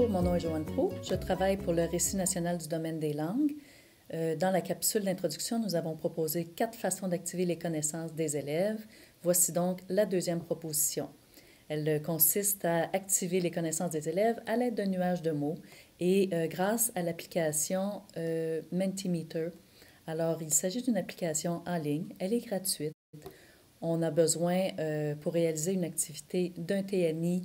Bonjour, mon nom est Joanne Pro. Je travaille pour le Récit national du domaine des langues. Euh, dans la capsule d'introduction, nous avons proposé quatre façons d'activer les connaissances des élèves. Voici donc la deuxième proposition. Elle consiste à activer les connaissances des élèves à l'aide d'un nuage de mots et euh, grâce à l'application euh, Mentimeter. Alors, il s'agit d'une application en ligne. Elle est gratuite. On a besoin, pour réaliser une activité, d'un TNI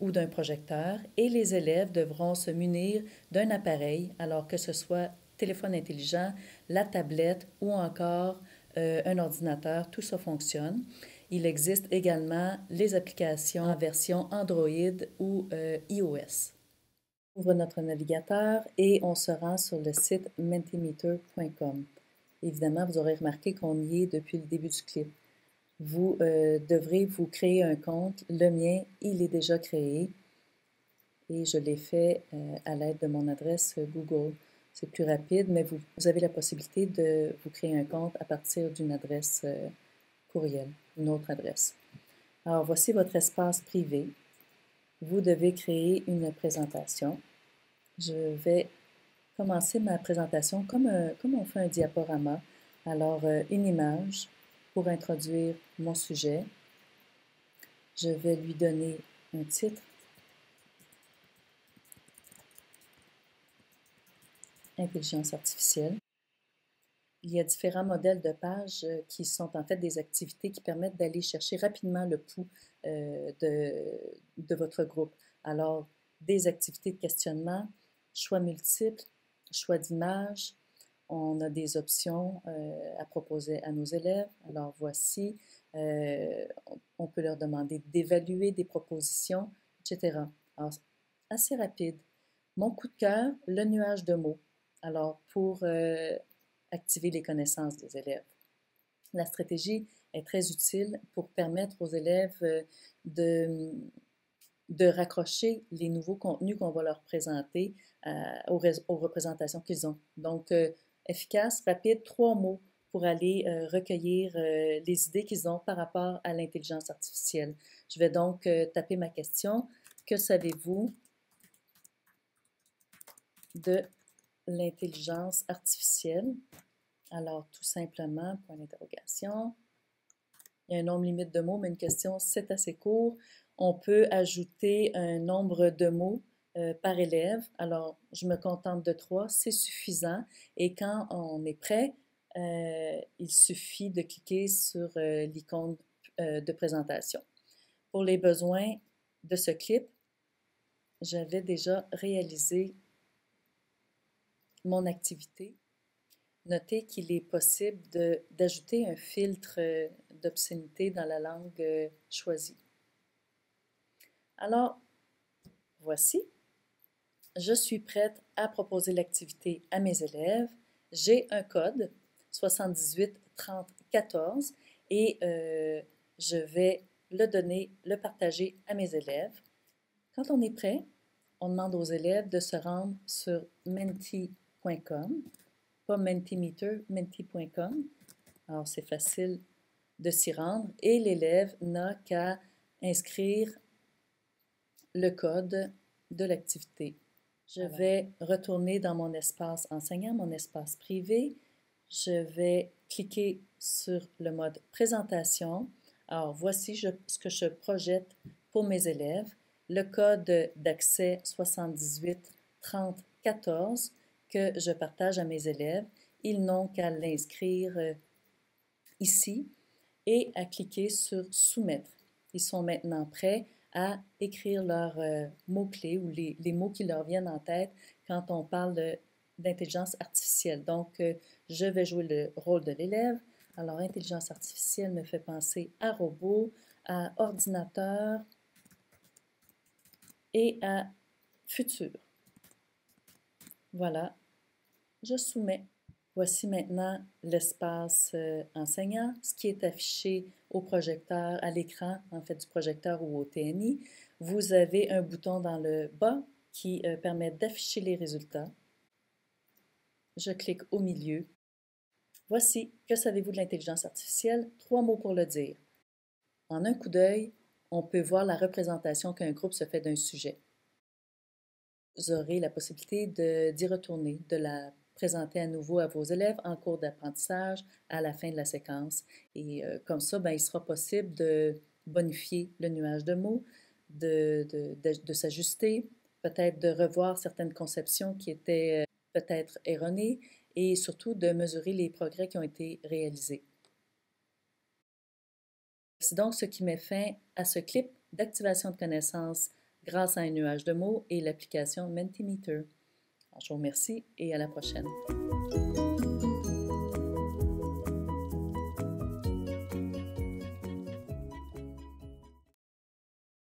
ou d'un projecteur et les élèves devront se munir d'un appareil, alors que ce soit téléphone intelligent, la tablette ou encore euh, un ordinateur, tout ça fonctionne. Il existe également les applications en version Android ou euh, iOS. On ouvre notre navigateur et on se rend sur le site mentimeter.com. Évidemment, vous aurez remarqué qu'on y est depuis le début du clip vous euh, devrez vous créer un compte. Le mien, il est déjà créé et je l'ai fait euh, à l'aide de mon adresse Google. C'est plus rapide, mais vous, avez la possibilité de vous créer un compte à partir d'une adresse euh, courriel, une autre adresse. Alors, voici votre espace privé. Vous devez créer une présentation. Je vais commencer ma présentation comme, comme on fait un diaporama. Alors, une image, pour introduire mon sujet, je vais lui donner un titre. Intelligence artificielle. Il y a différents modèles de pages euh, qui sont en fait des activités qui permettent d'aller chercher rapidement le pouls euh, de, de votre groupe. Alors, des activités de questionnement, choix multiples, choix d'images, on a des options euh, à proposer à nos élèves. Alors voici, euh, on peut leur demander d'évaluer des propositions, etc. Alors, assez rapide. Mon coup de cœur, le nuage de mots. Alors, pour euh, activer les connaissances des élèves. La stratégie est très utile pour permettre aux élèves de, raccrocher les nouveaux contenus qu'on va leur présenter aux, aux, représentations qu'ils ont. Donc, efficace, rapide, trois mots pour aller euh, recueillir euh, les idées qu'ils ont par rapport à l'intelligence artificielle. Je vais donc euh, taper ma question. Que savez-vous de l'intelligence artificielle? Alors, tout simplement, point d'interrogation. Il y a un nombre limite de mots, mais une question, c'est assez court. On peut ajouter un nombre de mots euh, par élève. Alors, je me contente de trois, c'est suffisant. Et quand on est prêt, euh, il suffit de cliquer sur euh, l'icône de présentation. Pour les besoins de ce clip, j'avais déjà réalisé mon activité. Notez qu'il est possible d'ajouter un filtre d'obscénité dans la langue choisie. Alors, voici je suis prête à proposer l'activité à mes élèves. J'ai un code 78 30 14 et euh, je vais le donner, le partager à mes élèves. Quand on est prêt, on demande aux élèves de se rendre sur menti.com, pas Mentimeter, menti.com. Alors, c'est facile de s'y rendre et l'élève n'a qu'à inscrire le code de l'activité je vais retourner dans mon espace enseignant, mon espace privé. Je vais cliquer sur le mode présentation. Alors, voici ce que je projette pour mes élèves. Le code d'accès 78 30 14 que je partage à mes élèves. Ils n'ont qu'à l'inscrire euh, ici et à cliquer sur Soumettre. Ils sont maintenant prêts à écrire leurs euh, mots-clés ou les, mots qui leur viennent en tête quand on parle d'intelligence artificielle. Donc, euh, je vais jouer le rôle de l'élève. Alors, intelligence artificielle me fait penser à robot, à ordinateur et à futur. Voilà, je soumets. Voici maintenant l'espace euh, enseignant, ce qui est affiché au projecteur, à l'écran en fait du projecteur ou au TNI. Vous avez un bouton dans le bas qui euh, permet d'afficher les résultats. Je clique au milieu. Voici, que savez-vous de l'intelligence artificielle? Trois mots pour le dire. En un coup d'œil, on peut voir la représentation qu'un groupe se fait d'un sujet. aurez la possibilité d'y retourner, de la présenter à nouveau à vos élèves en cours d'apprentissage à la fin de la séquence. Et euh, comme ça, ben, il sera possible de bonifier le nuage de mots, de, de, s'ajuster, peut-être de revoir certaines conceptions qui étaient euh, peut-être erronées et surtout de mesurer les progrès qui ont été réalisés. C'est donc ce qui met fin à ce clip d'activation de connaissances grâce à un nuage de mots et l'application Mentimeter. Je vous remercie et à la prochaine.